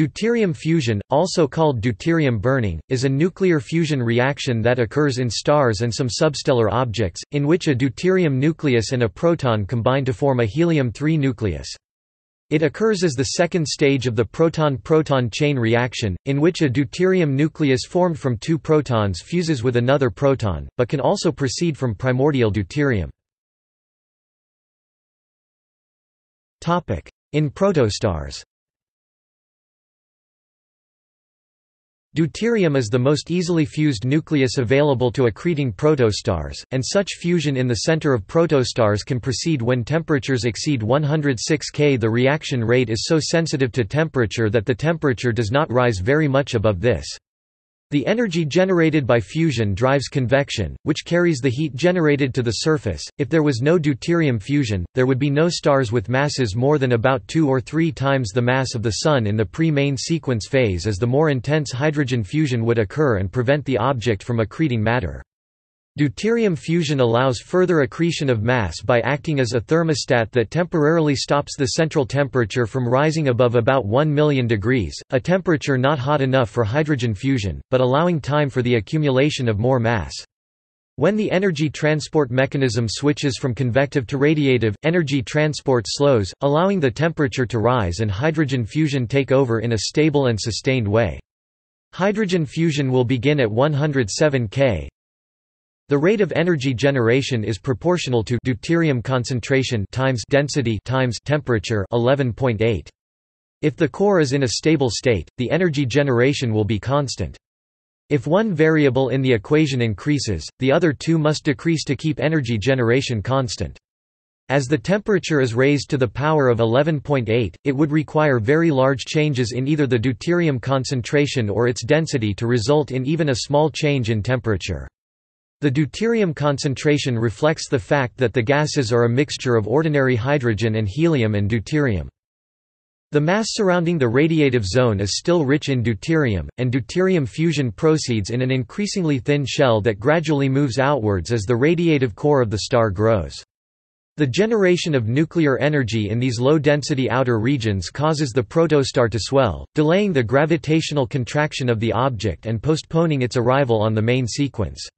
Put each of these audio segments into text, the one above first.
Deuterium fusion, also called deuterium burning, is a nuclear fusion reaction that occurs in stars and some substellar objects, in which a deuterium nucleus and a proton combine to form a helium-3 nucleus. It occurs as the second stage of the proton-proton chain reaction, in which a deuterium nucleus formed from two protons fuses with another proton, but can also proceed from primordial deuterium. In protostars Deuterium is the most easily fused nucleus available to accreting protostars, and such fusion in the center of protostars can proceed when temperatures exceed 106 K. The reaction rate is so sensitive to temperature that the temperature does not rise very much above this. The energy generated by fusion drives convection, which carries the heat generated to the surface. If there was no deuterium fusion, there would be no stars with masses more than about two or three times the mass of the Sun in the pre-main sequence phase as the more intense hydrogen fusion would occur and prevent the object from accreting matter. Deuterium fusion allows further accretion of mass by acting as a thermostat that temporarily stops the central temperature from rising above about 1 million degrees, a temperature not hot enough for hydrogen fusion, but allowing time for the accumulation of more mass. When the energy transport mechanism switches from convective to radiative, energy transport slows, allowing the temperature to rise and hydrogen fusion take over in a stable and sustained way. Hydrogen fusion will begin at 107 K, the rate of energy generation is proportional to deuterium concentration times density times temperature 11.8. If the core is in a stable state, the energy generation will be constant. If one variable in the equation increases, the other two must decrease to keep energy generation constant. As the temperature is raised to the power of 11.8, it would require very large changes in either the deuterium concentration or its density to result in even a small change in temperature. The deuterium concentration reflects the fact that the gases are a mixture of ordinary hydrogen and helium and deuterium. The mass surrounding the radiative zone is still rich in deuterium, and deuterium fusion proceeds in an increasingly thin shell that gradually moves outwards as the radiative core of the star grows. The generation of nuclear energy in these low-density outer regions causes the protostar to swell, delaying the gravitational contraction of the object and postponing its arrival on the main sequence.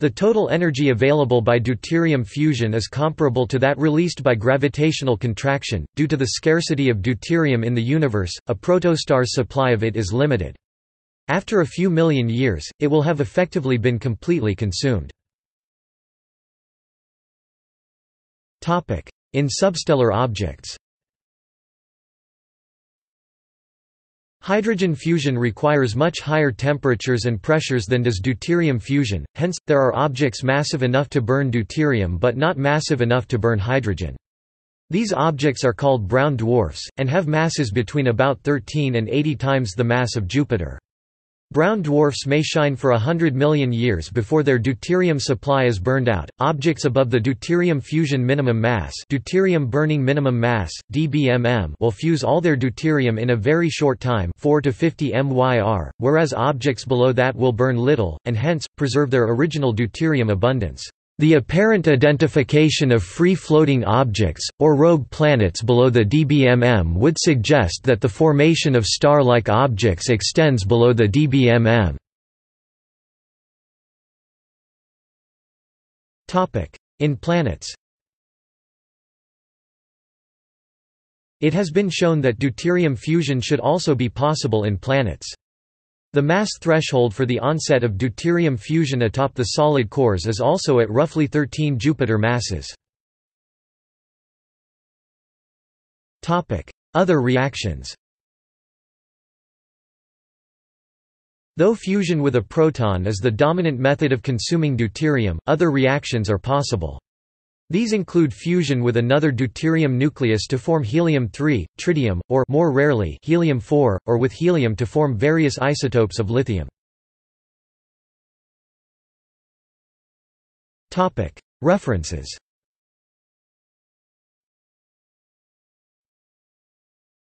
The total energy available by deuterium fusion is comparable to that released by gravitational contraction. Due to the scarcity of deuterium in the universe, a protostar's supply of it is limited. After a few million years, it will have effectively been completely consumed. In substellar objects Hydrogen fusion requires much higher temperatures and pressures than does deuterium fusion, hence, there are objects massive enough to burn deuterium but not massive enough to burn hydrogen. These objects are called brown dwarfs, and have masses between about 13 and 80 times the mass of Jupiter. Brown dwarfs may shine for a hundred million years before their deuterium supply is burned out. Objects above the deuterium fusion minimum mass, deuterium burning minimum mass (dBmm) will fuse all their deuterium in a very short time, 4 to 50 MYR, whereas objects below that will burn little and hence preserve their original deuterium abundance. The apparent identification of free-floating objects, or rogue planets below the dBmm would suggest that the formation of star-like objects extends below the dBmm. In planets It has been shown that deuterium fusion should also be possible in planets. The mass threshold for the onset of deuterium fusion atop the solid cores is also at roughly 13 Jupiter masses. Other reactions Though fusion with a proton is the dominant method of consuming deuterium, other reactions are possible. These include fusion with another deuterium nucleus to form helium-3, tritium, or more rarely helium-4, or with helium to form various isotopes of lithium. References